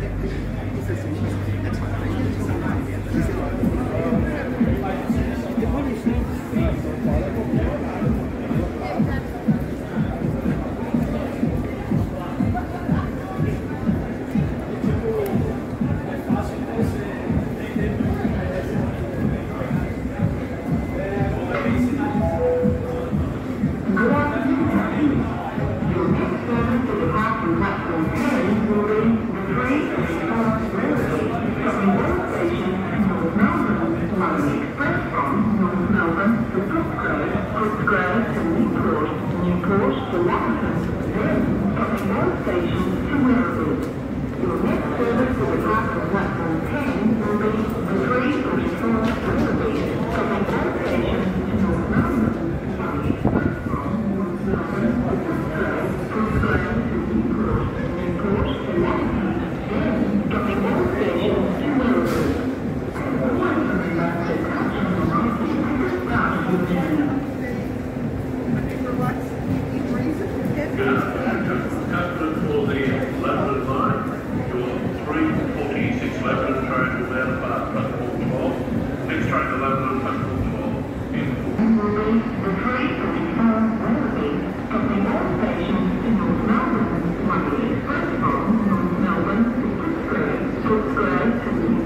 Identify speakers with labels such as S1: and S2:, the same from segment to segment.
S1: This is Express from North Melbourne to Footscray,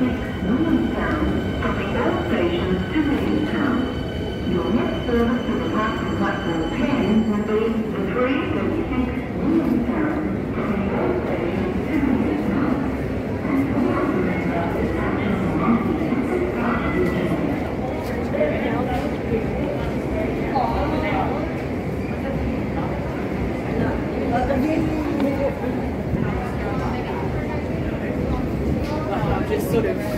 S1: next Williamstown, from the L station to Williamstown. Your next service to the platform 10 will be the 336 Williamstown, sort of